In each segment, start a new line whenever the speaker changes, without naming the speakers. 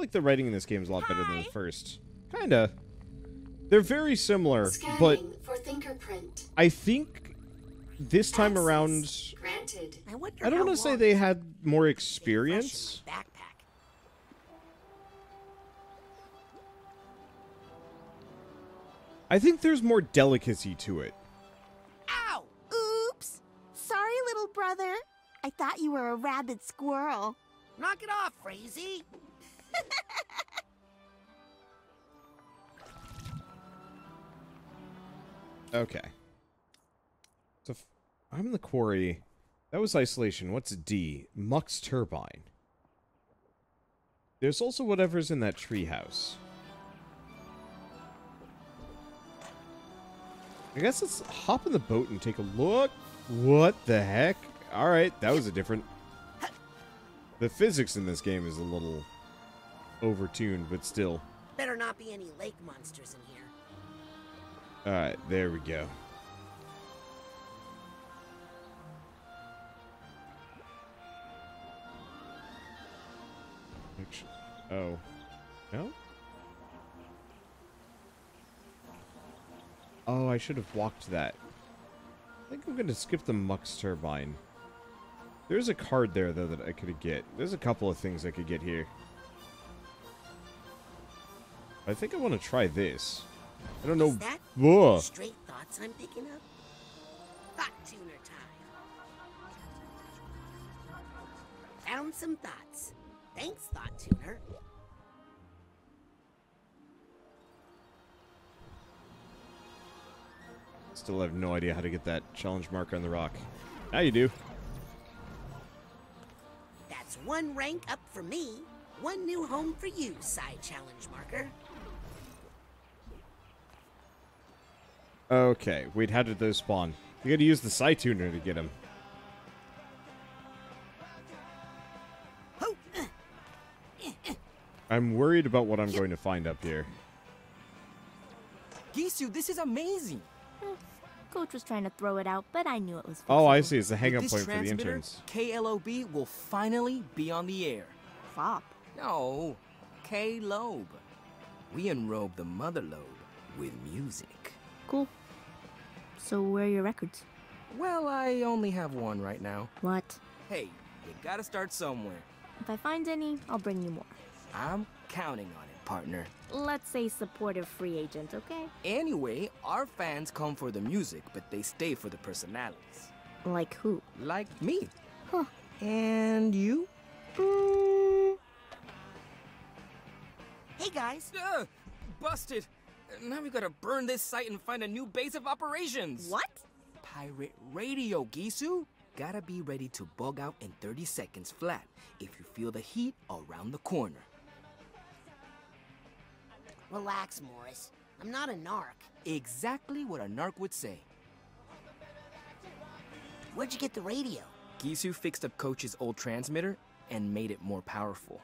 like the writing in this game is a lot better than the first. Kinda. They're very similar, but
Scanning for fingerprint.
I think this time
Access
around,
Granted.
I wonder
I don't want to say they had more experience.
fresh in my backpack.
I think there's more delicacy to it.
Ow!
Oops. Sorry, little brother. I thought you were a rabid squirrel.
Knock it off, Frazie.
Okay. So I'm in the quarry. That was isolation. What's D? Mux turbine. There's also whatever's in that treehouse. I guess let's hop in the boat and take a look. What the heck? Alright, that was a different... The physics in this game is a little overtuned, but still.
Better not be any lake monsters in here.
Alright, there we go. Oh. No? Oh, I should have walked that. I think I'm going to skip the Mux Turbine. There's a card there, though, that I could get. There's a couple of things I could get here. I think I want to try this. I don't know.
Is that
Whoa.
straight thoughts I'm picking up? Thought tuner time. Found some thoughts. Thanks, thought tuner.
Still have no idea how to get that challenge marker on the rock. Now you do.
That's one rank up for me. One new home for you, side challenge marker.
Okay, wait, how did those spawn? You gotta use the Psy Tuner to get them. I'm worried about what I'm going to find up here.
Gisu, this is amazing. Hmm.
Coach was trying to throw it out, but I knew it was.
Oh, I see. It's a hang up
With
point for the interns.
KLOB will finally be on the air.
Fop.
No, K-Lobe. We enrobe the mother lobe with music.
Cool. So where are your records?
Well, I only have one right now.
What?
Hey, you gotta start somewhere.
If I find any, I'll bring you more.
I'm counting on it, partner.
Let's say supportive free agent, okay?
Anyway, our fans come for the music, but they stay for the personalities.
Like who?
Like me.
Huh.
And you?
Mm,
Hey guys,
Ugh, busted. Now we gotta burn this site and find a new base of operations.
what?
Pirate radio, Gisu. Gotta be ready to bug out in 30 seconds flat if you feel the heat around the corner.
relax, Morris. I'm not a narc.
Exactly what a narc would say.
Where'd you get the radio?
Gisu fixed up Coach's old transmitter and made it more powerful.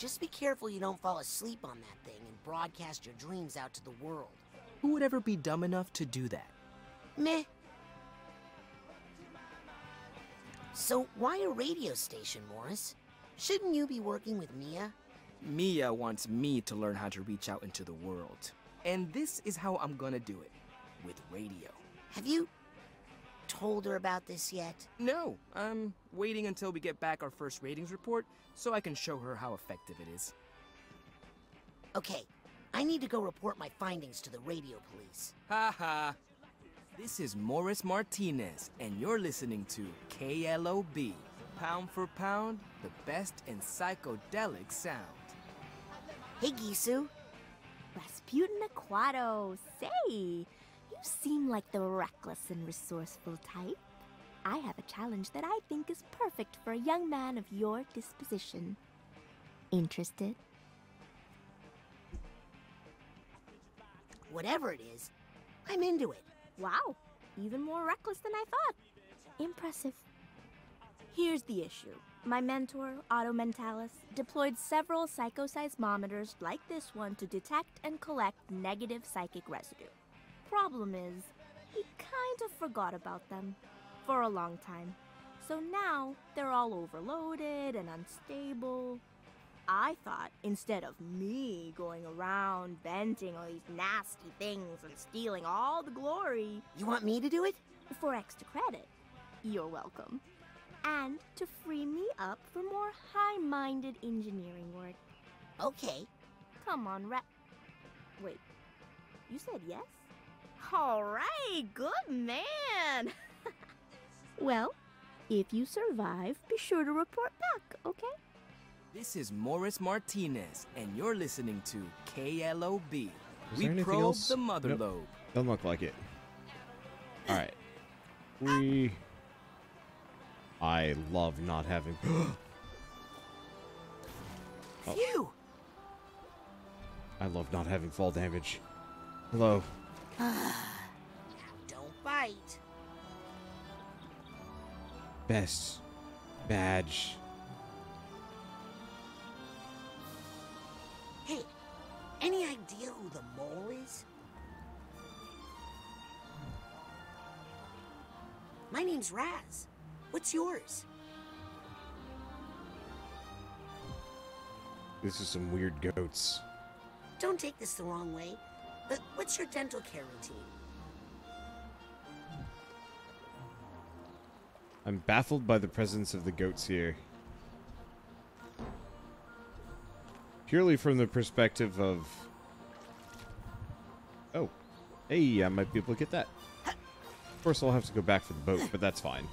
Just be careful you don't fall asleep on that thing and broadcast your dreams out to the world.
Who would ever be dumb enough to do that?
Meh. So, why a radio station, Morris? Shouldn't you be working with Mia?
Mia wants me to learn how to reach out into the world. And this is how I'm gonna do it with radio.
Have you told her about this yet?
No, I'm waiting until we get back our first ratings report so I can show her how effective it is.
Okay, I need to go report my findings to the radio police.
Haha. This is Morris Martinez, and you're listening to KLOB. Pound for pound, the best in psychedelic sound.
Hey, Gisu.
Razputin Aquato. Say, you seem like the reckless and resourceful type. I have a challenge that I think is perfect for a young man of your disposition. Interested?
Whatever it is, I'm into it.
Wow, even more reckless than I thought. Impressive. Here's the issue. My mentor, Otto Mentallis, deployed several psychoseismometers like this one to detect and collect negative psychic residue. Problem is, he kind of forgot about them for a long time. So now they're all overloaded and unstable.
I thought instead of me going around venting all these nasty things and stealing all the glory
You want me to do it?
for extra credit, you're welcome. And to free me up for more high minded engineering work.
Okay.
Come on, Ra. Wait, you said yes? All right, good man. well, if you survive, be sure to report back, okay?
This is Morris Martinez, and you're listening to KLOB.
Is
we
there
probe
else?
the mother
Nope.
lobe.
Doesn't look like it. All right. We. I love not having. Oh.
Phew.
I love not having fall damage. Hello.
Don't bite.
Best badge.
Hey, any idea who the mole is? My name's Raz. What's yours?
This is some weird goats.
Don't take this the wrong way, but what's your dental care routine?
I'm baffled by the presence of the goats here. Purely from the perspective of. Oh. Hey, I might be able to get that. Of course, I'll have to go back for the boat, but that's fine.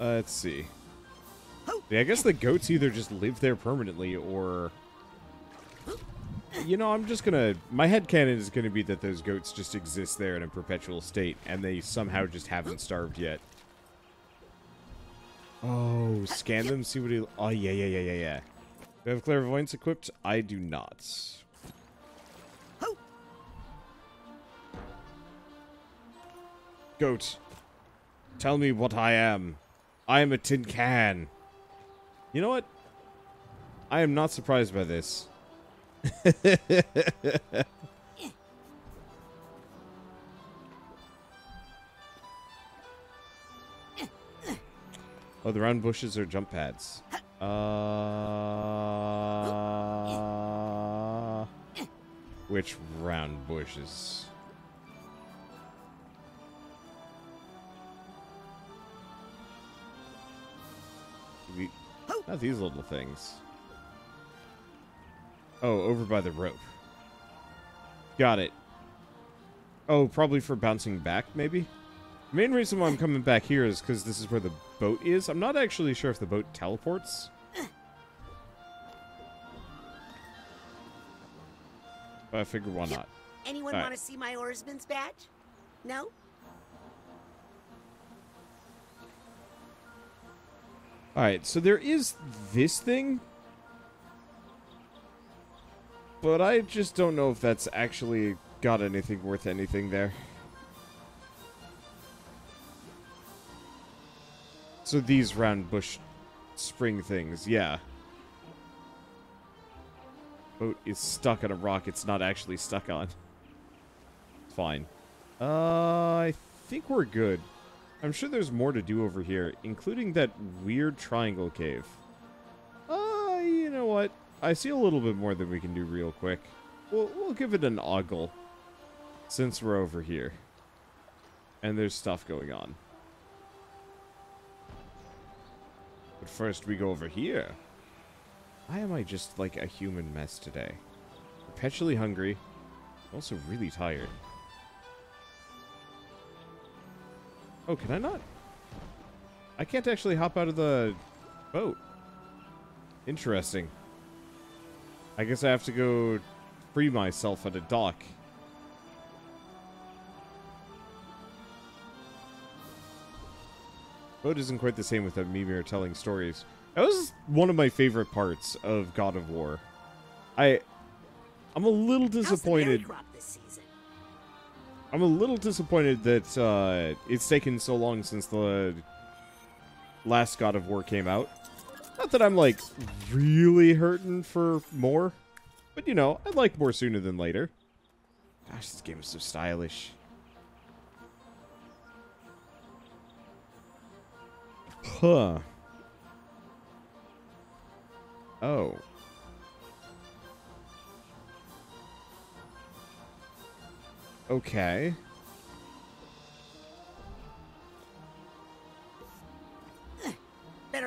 Uh, let's see. Yeah, I guess the goats either just live there permanently or. You know, I'm just gonna. My head headcanon is gonna be that those goats just exist there in a perpetual state, and they somehow just haven't starved yet. Oh, scan them, see what he. Oh, yeah, yeah, yeah, yeah, yeah. Do I have clairvoyance equipped? I do not. Goat, tell me what I am. I am a tin can. You know what? I am not surprised by this. oh, the round bushes are jump pads. Uh, which round bushes? Not these little things. Oh, over by the rope. Got it. Oh, probably for bouncing back, maybe? The main reason why I'm coming back here is because this is where the boat is. I'm not actually sure if the boat teleports. But I figure why not.
Anyone
Alright.
want to see my oarsman's badge? No?
Alright, so there is this thing. But I just don't know if that's actually got anything worth anything there. So these round bush spring things, yeah. Boat is stuck on a rock it's not actually stuck on. Fine. Uh, I think we're good. I'm sure there's more to do over here, including that weird triangle cave. Uh, you know what? I see a little bit more than we can do real quick. We'll, we'll give it an ogle, since we're over here. And there's stuff going on. But first we go over here. Why am I just like a human mess today? Perpetually hungry, also really tired. Oh, can I not? I can't actually hop out of the boat. Interesting. I guess I have to go free myself at a dock. Boat isn't quite the same without Mimir telling stories. That was one of my favorite parts of God of War. I, I'm a little
How's the berry
disappointed.
crop this season?
I'm a little disappointed that uh, it's taken so long since the last God of War came out. Not that I'm like really hurting for more, but you know, I'd like more sooner than later. Gosh, this game is so stylish. Huh. Oh. Okay.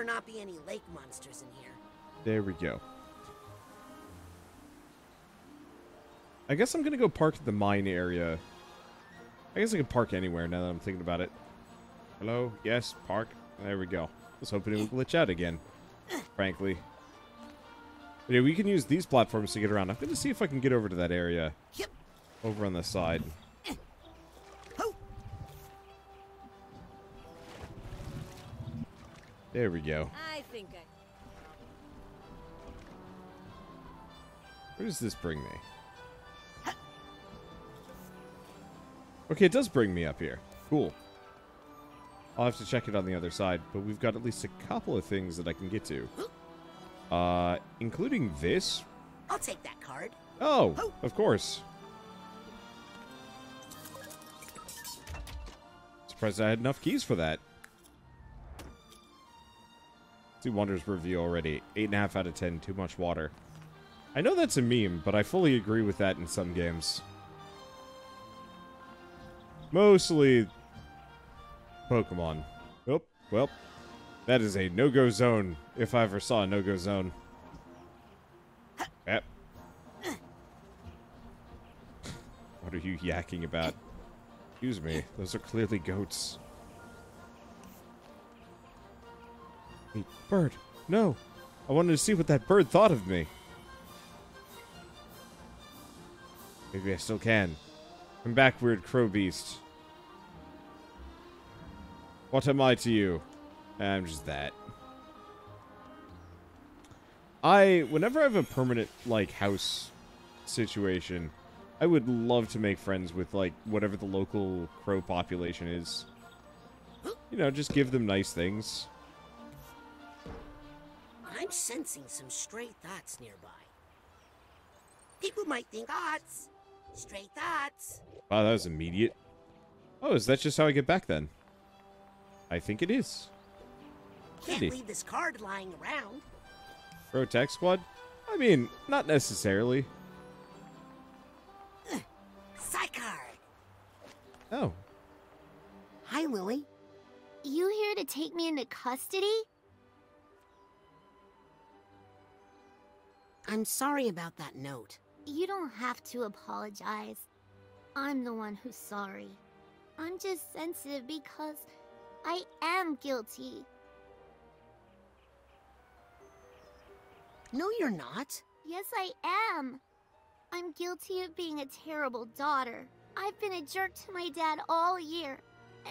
Better not be any lake monsters in here.
There we go. I guess I'm gonna go park at the mine area. I guess I can park anywhere now that I'm thinking about it. Hello? Yes, park. There we go. I was hoping it would glitch out again, frankly. But yeah, we can use these platforms to get around. I'm gonna see if I can get over to that area.
Yep.
Over on the side. There we go.
I think I.
Where does this bring me? Okay, it does bring me up here. Cool. I'll have to check it on the other side, but we've got at least a couple of things that I can get to. Uh, including this.
I'll take that card.
Oh, of course. Surprised I had enough keys for that. See Wonders review already. 8.5 out of 10, too much water. I know that's a meme, but I fully agree with that in some games. Mostly Pokemon. Oh, well, that is a no-go zone, if I ever saw a no-go zone. Yep. What are you yakking about? Excuse me, those are clearly goats. Wait, bird! No! I wanted to see what that bird thought of me. Maybe I still can. Come back, weird crow beast. What am I to you? I'm just that. I, whenever I have a permanent, like, house situation, I would love to make friends with, like, whatever the local crow population is. You know, just give them nice things.
I'm sensing some stray thoughts nearby. People might think ah, odds. Stray thoughts.
Wow, that was immediate. Oh, is that just how I get back then? I think it is.
Can't
Handy.
leave this card lying around.
Pro Tech Squad? I mean, not necessarily.
Psycard.
Oh,
Hi, Lili.
You here to take me into custody?
I'm sorry about that note.
You don't have to apologize. I'm the one who's sorry. I'm just sensitive because I am guilty.
No, you're not.
Yes, I am. I'm guilty of being a terrible daughter. I've been a jerk to my dad all year,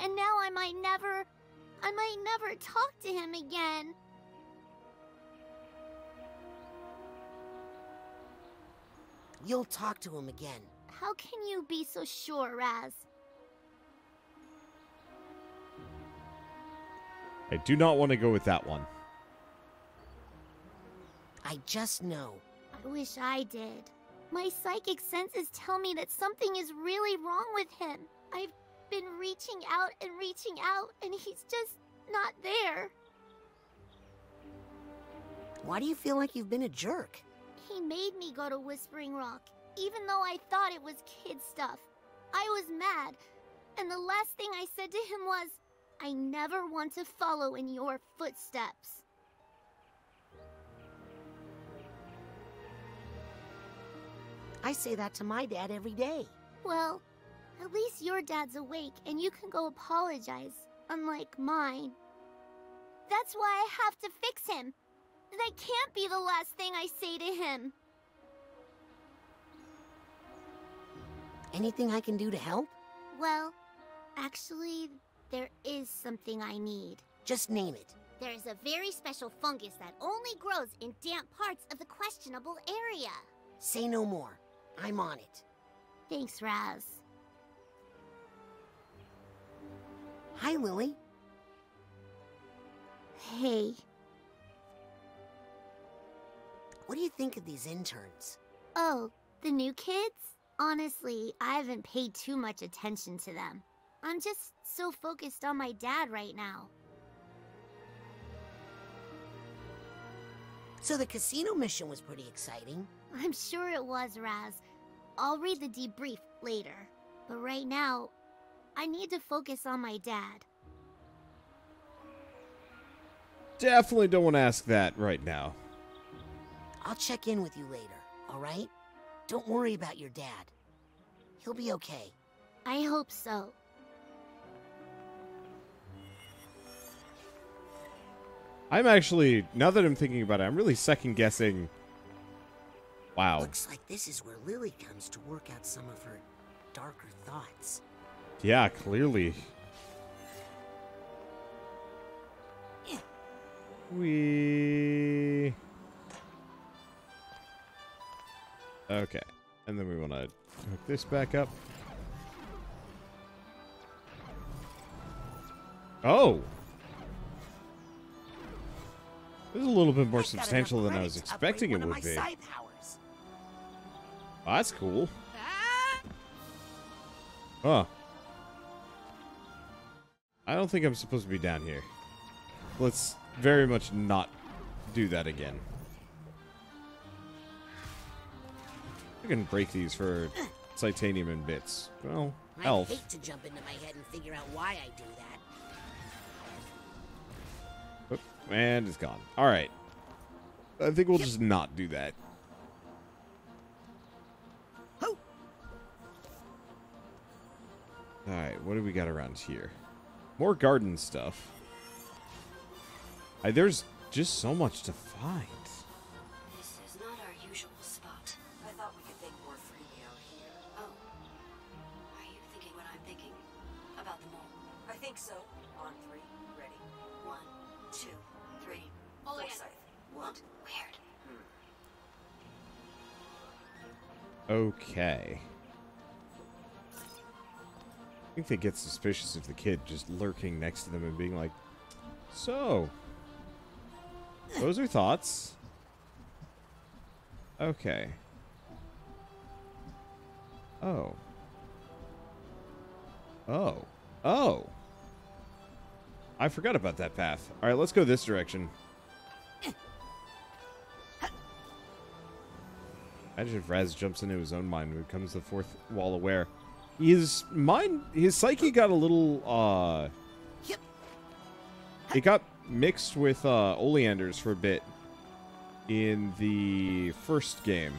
and now I might never. I might never talk to him again.
You'll talk to him again.
How can you be so sure, Raz?
I do not want to go with that one.
I just know.
I wish I did. My psychic senses tell me that something is really wrong with him. I've been reaching out and reaching out, and he's just not there.
Why do you feel like you've been a jerk?
He made me go to Whispering Rock, even though I thought it was kid stuff. I was mad, and the last thing I said to him was, I never want to follow in your footsteps.
I say that to my dad every day.
Well, at least your dad's awake and you can go apologize, unlike mine. That's why I have to fix him. That can't be the last thing I say to him.
Anything I can do to help?
Well, actually, there is something I need.
Just name it.
There is a very special fungus that only grows in damp parts of the questionable area.
Say no more. I'm on it.
Thanks, Raz.
Hi, Lili.
Hey,
What do you think of these interns?
oh, the new kids? Honestly, I haven't paid too much attention to them. I'm just so focused on my dad right now.
So the casino mission was pretty exciting.
I'm sure it was, Raz. I'll read the debrief later. But right now, I need to focus on my dad.
Definitely don't want to ask that right now.
I'll check in with you later, all right? Don't worry about your dad. He'll be okay.
I hope so.
I'm actually, now that I'm thinking about it, I'm really second guessing. Wow.
Looks like this is where Lili comes to work out some of her darker thoughts.
Yeah, clearly. Eh. We. Okay. And then we want to hook this back up. Oh! This is a little bit more substantial than I was
credits to upgrade
expecting it would be. Oh, that's cool. Huh. I don't think I'm supposed to be down here. Let's very much not do that again. I can break these for titanium and bits. Well,
I
elf.
hate to jump into my head and figure out why I do that.
Oop, And it's gone. Alright. I think we'll just not do that.
Ho!
Alright, what do we got around here? More garden stuff. I, there's just so much to find. Okay. I think they get suspicious of the kid just lurking next to them and being like, So, those are thoughts. Okay. Oh. Oh. Oh. I forgot about that path. All right, let's go this direction. Imagine if Raz jumps into his own mind and becomes the fourth wall aware. His mind, his psyche got a little, uh...
Yep.
It got mixed with, uh, Oleander's for a bit in the first game.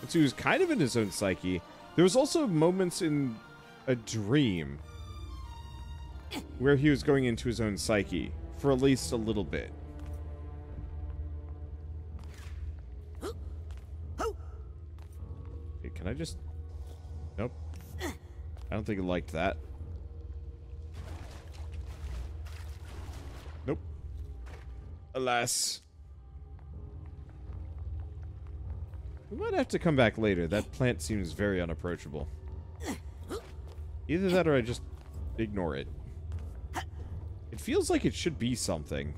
And so he was kind of in his own psyche. There was also moments in a dream where he was going into his own psyche for at least a little bit. Can I just... Nope. I don't think it liked that. Nope. Alas. We might have to come back later. That plant seems very unapproachable. Either that or I just ignore it. It feels like it should be something.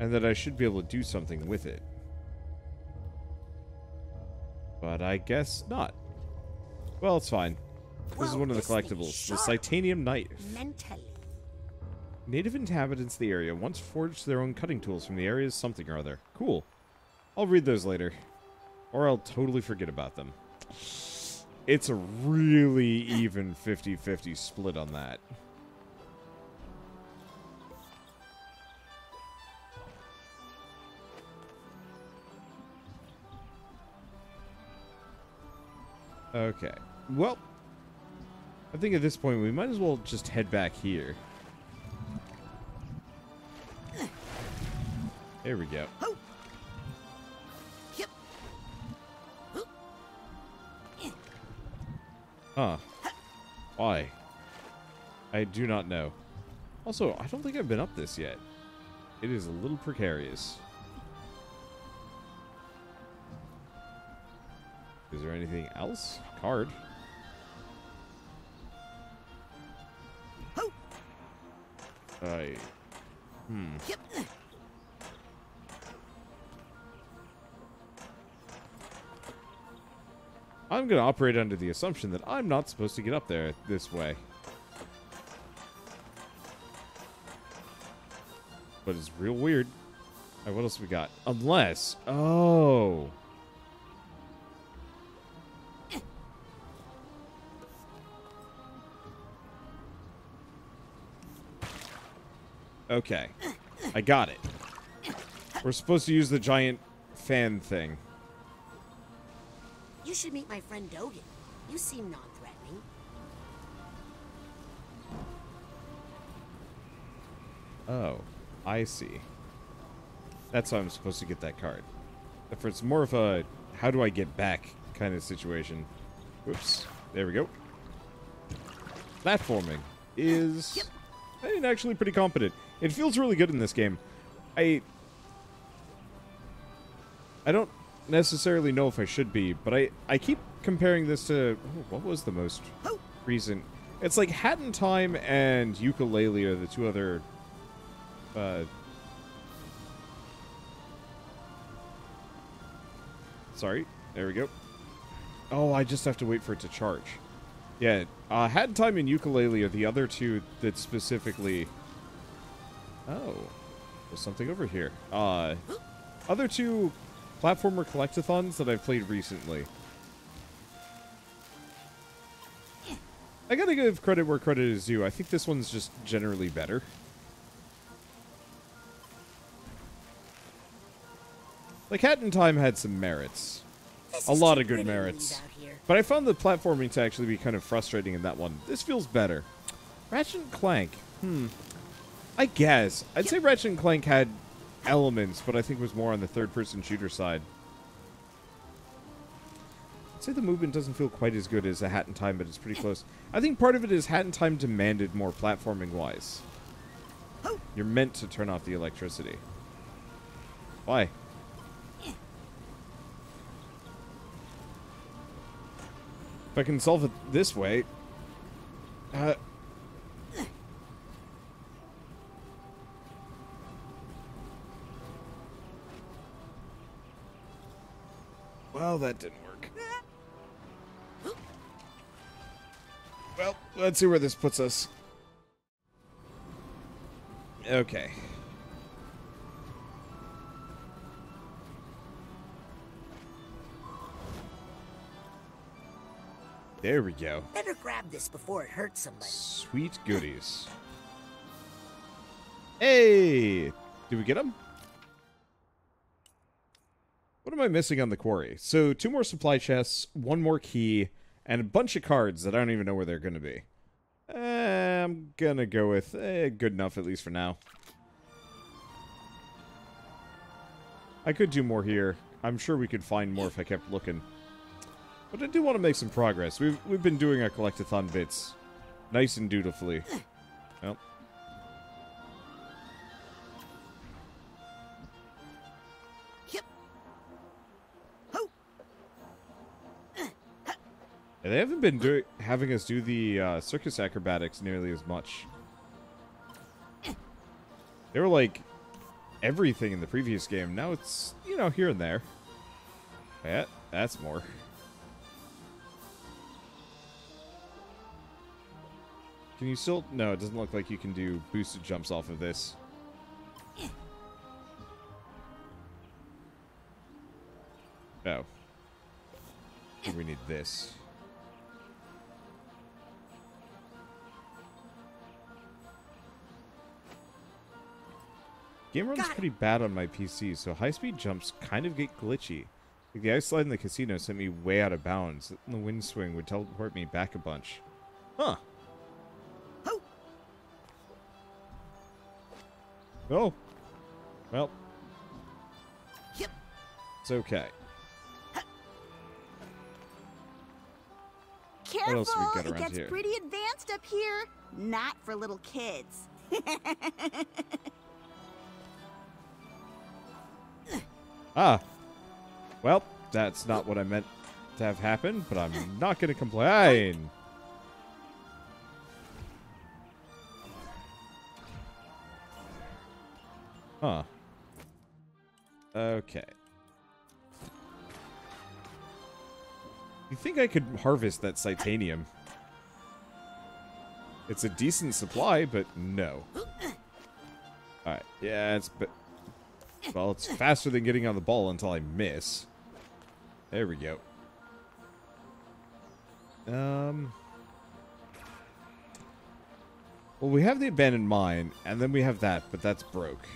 And that I should be able to do something with it. But I guess not. Well, it's fine. This is one of the
this thing is
collectibles. The. Titanium Knife.
Mentally.
Native inhabitants of the area once forged their own cutting tools from the area's something or other. Cool. I'll read those later. Or I'll totally forget about them. It's a really even 50-50 split on that. Okay. Well, I think at this point we might as well just head back here. There we go. Huh. Why? I do not know. Also, I don't think I've been up this yet. It is a little precarious. Anything else? Card. I. Hmm.
Yep.
I'm going to operate under the assumption that I'm not supposed to get up there this way. but it's real weird. All right, what else we got? Unless, oh, okay, I got it. We're supposed to use the giant fan thing.
You should meet my friend Dogen. You seem non-threatening.
Oh, I see. That's how I'm supposed to get that card. If it's more of a how do I get back kind of situation. Whoops. There we go. Platforming is I mean, actually pretty competent. It feels really good in this game. I I don't necessarily know if I should be, but I I keep comparing this to oh, what was the most recent. It's like Hat in Time and Yooka-Laylee are the two other uh, sorry. There we go. Oh, I just have to wait for it to charge. Yeah, uh, in Time and Yooka-Laylee are the other two that specifically... Oh, there's something over here. Uh, other two platformer collectathons that I've played recently. I gotta give credit where credit is due. I think this one's just generally better. Like Hat in Time had some merits.
This
A lot of good
pretty to leave
merits. But I found the platforming to actually be kind of frustrating in that one. This feels better. Ratchet and Clank. Hmm. I guess. I'd say Ratchet and Clank had elements, but I think was more on the third-person shooter side. I'd say the movement doesn't feel quite as good as a Hat in Time, but it's pretty close. I think part of it is Hat in Time demanded more platforming-wise. You're meant to turn off the electricity. Why? If I can solve it this way... Uh... Well, that didn't work. Well, let's see where this puts us. Okay. There we go.
Better grab this before it hurts somebody.
Sweet goodies. Hey! Did we get them? Am I missing on the quarry? So, two more supply chests, one more key, and a bunch of cards that I don't even know where they're going to be. Eh, I'm going to go with eh, good enough, at least for now. I could do more here. I'm sure we could find more if I kept looking. But I do want to make some progress. We've, we've been doing our collectathon bits nice and dutifully. They haven't been do- having us do the uh, circus acrobatics nearly as much. They were like everything in the previous game. Now it's, you know, here and there. Yeah, that's more. Can you still... No, it doesn't look like you can do boosted jumps off of this. Oh. We need this. Game run's
Got it.
pretty bad on my PC, so high-speed jumps kind of get glitchy. Like the ice slide in the casino sent me way out of bounds. And the wind swing would teleport me back a bunch. Huh.
Ho!
Oh. Well,
Yep.
it's okay.
Careful!
else we got
it gets
here?
pretty advanced up here. Not for little kids.
Ah. Well, that's not what I meant to have happen, but I'm not going to complain. Huh. Okay. You think I could harvest that titanium? It's a decent supply, but no. Alright, yeah, it's... Be well, it's faster than getting on the ball until I miss. There we go. Um... Well, we have the abandoned mine, and then we have that, but that's broke.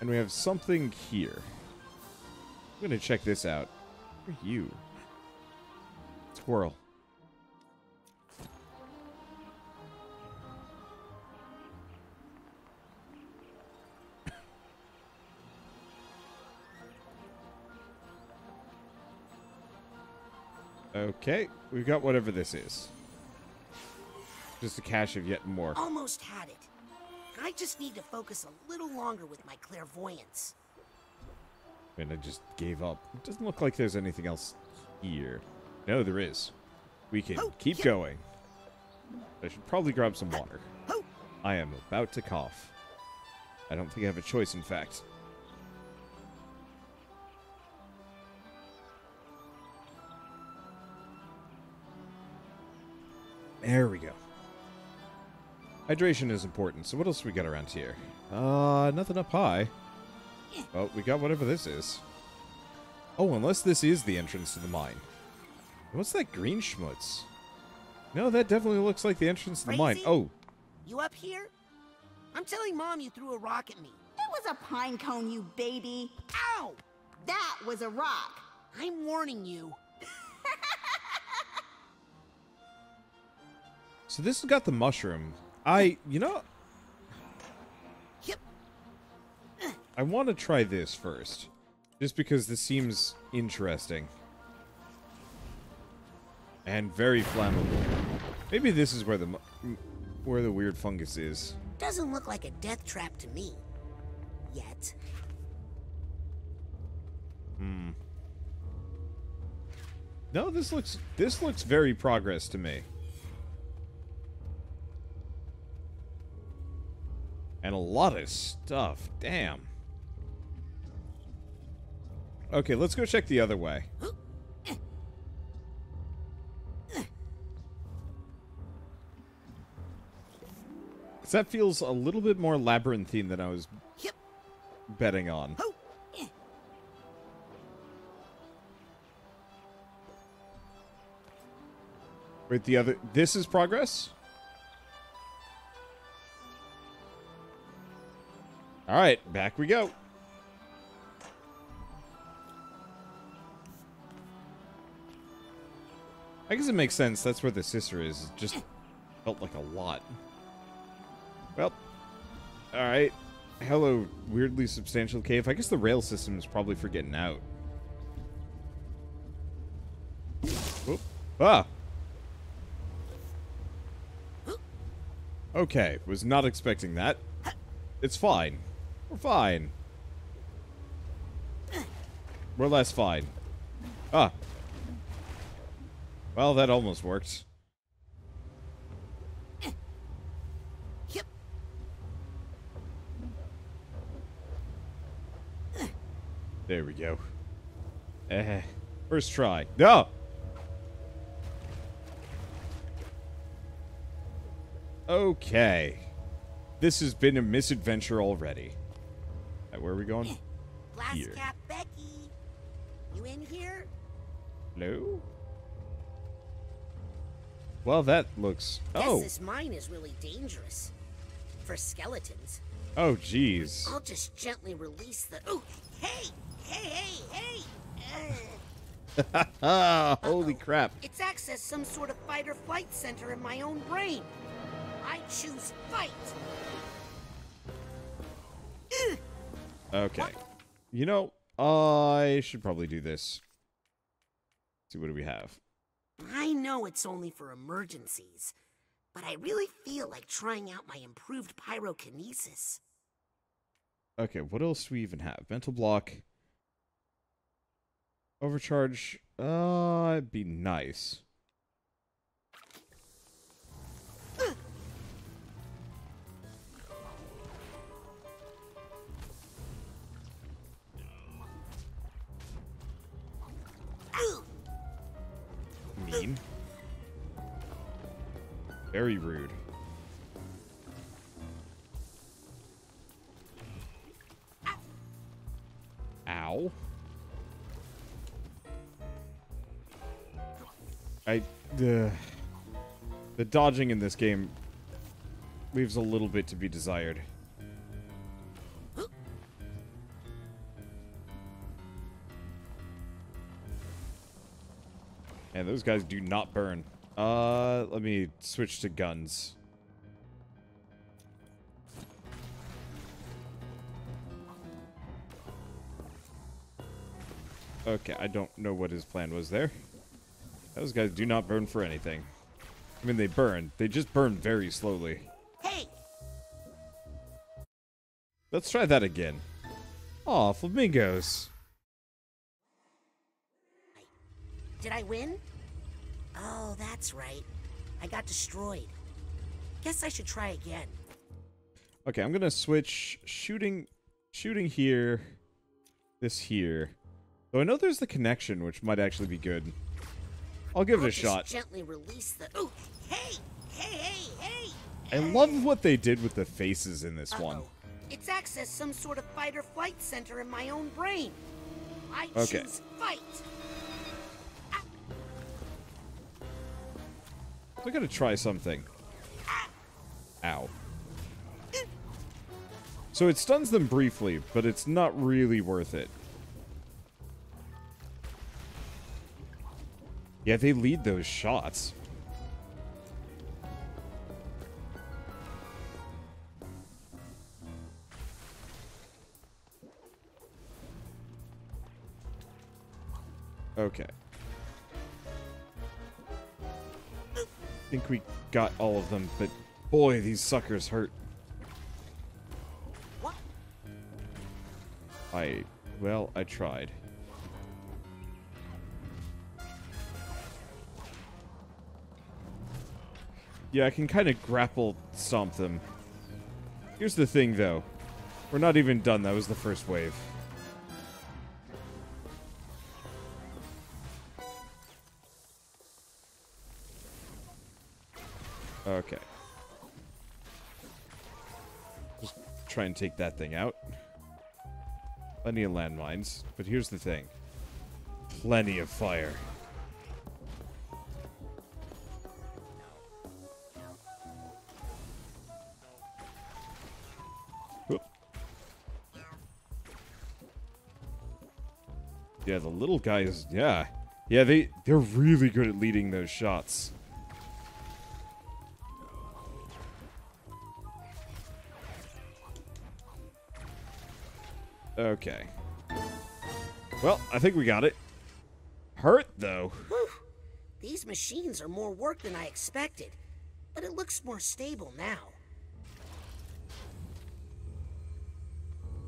And we have something here. I'm gonna check this out. Who are you? Squirrel. Okay, we've got whatever this is. Just a cache of yet more.
Almost had it. I just need to focus a little longer with my clairvoyance.
And I just gave up. It doesn't look like there's anything else here. No, there is. We can
Oh,
keep
yeah.
going. I should probably grab some water.
Oh,
I am about to cough. I don't think I have a choice, in fact. There we go. Hydration is important, so what else we got around here? Uh, nothing up high. Well, we got whatever this is. Oh, unless this is the entrance to the mine. What's that green schmutz? No, that definitely looks like the entrance to the mine. Oh,
you up here? I'm telling Mom you threw a rock at me.
It was a pine cone, you baby.
Ow!
That was a rock.
I'm warning you.
So this has got the mushroom. I, you know,
Yep.
I want to try this first. Just because this seems interesting. And very flammable. Maybe this is where the where the weird fungus is.
Doesn't look like a death trap to me. Yet. Hmm.
No, this looks this looks very progress to me. And a lot of stuff. Damn. Okay, let's go check the other way. 'Cause that feels a little bit more labyrinthine than I was betting on. Wait, the other. This is progress? Alright, back we go. I guess it makes sense. That's where the sister is. It just felt like a lot. Well, alright. Hello, weirdly substantial cave. I guess the rail system is probably for getting out. Whoop. Ah! Okay, was not expecting that. It's fine. We're fine. We're less fine. Ah. Well, that almost worked.
Yep.
There we go. Eh. First try. No! Okay. This has been a misadventure already. Alright, where are we going?
Glass
Here.
cap Becky. You in here?
Hello? Well, that looks...
Guess
Oh!
this mine is really dangerous. For skeletons.
Oh, jeez.
I'll just gently release the. Oh, hey! Hey, hey, hey! Uh,
Ah, holy crap.
it's accessed some sort of fight or flight center in my own brain. I choose fight. Ugh.
Okay. You know, I should probably do this. see, what do we have?
I know it's only for emergencies, but I really feel like trying out my improved pyrokinesis.
Okay, what else do we even have? Mental block. Overcharge. Uh, it'd be nice. mean. Very rude. Ow. I... Uh, the dodging in this game leaves a little bit to be desired. Those guys do not burn. Uh, let me switch to guns. Okay, I don't know what his plan was there. Those guys do not burn for anything. I mean, they burn. They just burn very slowly.
Hey,
Let's try that again. Aw, flamingos.
did I win? Oh, that's right. I got destroyed. Guess I should try again.
Okay, I'm gonna switch shooting, shooting here, this here. Though I know there's the connection, which might actually be good. I'll give
I'll
it a shot.
Gently release the. Ooh, hey, hey, hey, hey.
I love what they did with the faces in this one.
Uh-oh. It's accessed some sort of fight or flight center in my own brain. I
Okay.
choose fight.
I gotta try something. Ow. So it stuns them briefly, but it's not really worth it. Yeah, they lead those shots. Okay. Think we got all of them, but boy, these suckers hurt.
What?
I, well, I tried. Yeah, I can kind of grapple stomp them. Here's the thing, though. We're not even done. That was the first wave. Okay. Just try and take that thing out. Plenty of landmines, but here's the thing. Plenty of fire. Yeah, the little guys, yeah. Yeah, they, they're really good at leading those shots. Okay. Well, I think we got it. Hurt, though.
Whew. These machines are more work than I expected, but it looks more stable now.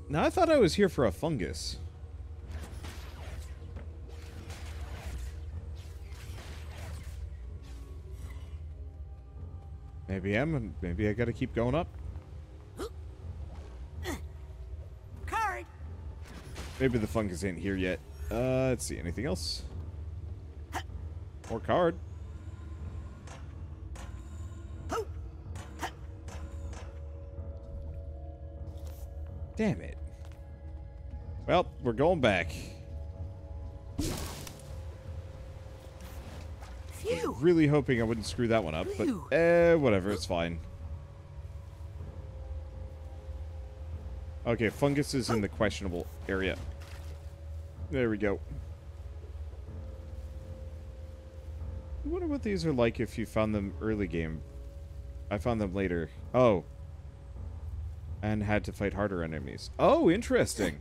Now, I thought I was here for a fungus. Maybe I'm. Maybe I gotta keep going up.
Card!
Maybe the fungus ain't here yet. Uh, let's see. Anything else? More card. Damn it. Well, we're going back.
Phew!
Really hoping I wouldn't screw that one up, but eh, whatever, it's fine. Okay, fungus is in the questionable area. There we go. I wonder what these are like if you found them early game. I found them later. Oh. And had to fight harder enemies. Oh, interesting.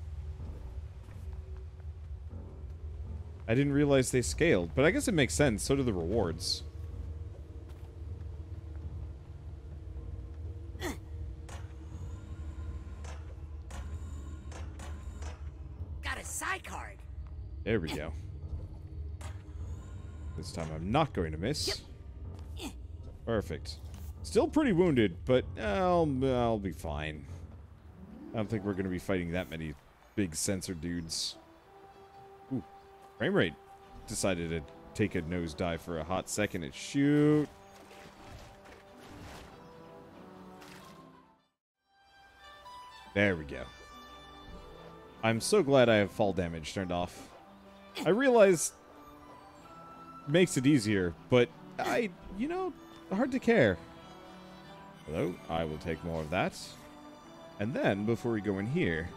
I didn't realize they scaled, but I guess it makes sense. So do the rewards.
Got a psi card.
There we go. This time I'm not going to miss. Perfect. Still pretty wounded, but I'll, I'll be fine. I don't think we're going to be fighting that many big censor dudes. Ooh, frame rate decided to take a nosedive for a hot second and shoot. There we go. I'm so glad I have fall damage turned off. I realize makes it easier, but I, you know, hard to care. Hello, I will take more of that. And then, before we go in here,